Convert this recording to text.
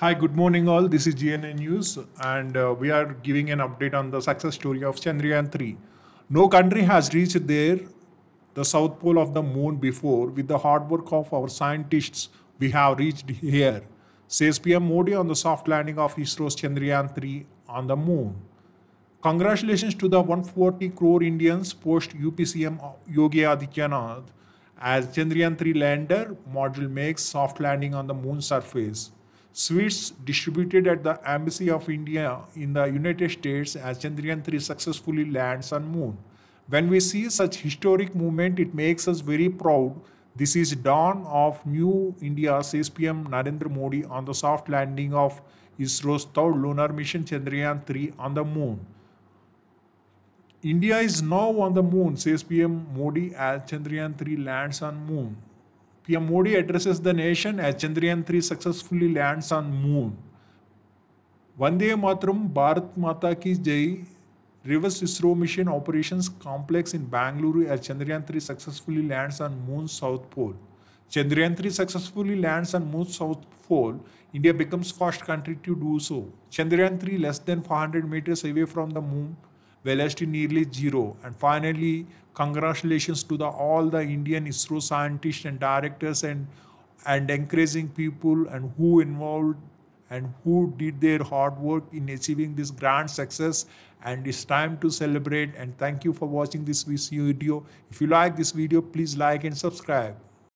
Hi, good morning, all. This is GNI News, and uh, we are giving an update on the success story of Chandrayaan 3. No country has reached there, the south pole of the moon, before. With the hard work of our scientists, we have reached here, says PM Modi on the soft landing of ISRO's Chandrayaan 3 on the moon. Congratulations to the 140 crore Indians post UPCM Yogi Adityanath as Chandrayaan 3 lander module makes soft landing on the moon surface. Sweets distributed at the Embassy of India in the United States as Chandrayaan 3 successfully lands on moon. When we see such historic movement, it makes us very proud. This is dawn of new India, says PM Narendra Modi on the soft landing of ISRO's third lunar mission Chandrayaan 3 on the moon. India is now on the moon, says PM Modi as Chandrayaan 3 lands on moon. PM Modi addresses the nation as Chandrayaan 3 successfully lands on moon. Vande Mataram Bharat Mata Ki Jai reverse ISRO mission operations complex in Bangalore as Chandrayaan 3 successfully lands on moon's south pole. Chandrayaan 3 successfully lands on moon's south pole. India becomes first country to do so. Chandrayaan 3 less than 400 meters away from the moon velocity nearly zero. And finally, congratulations to the, all the Indian ISRO scientists and directors and and encouraging people and who involved and who did their hard work in achieving this grand success. And it's time to celebrate. And thank you for watching this video. If you like this video please like and subscribe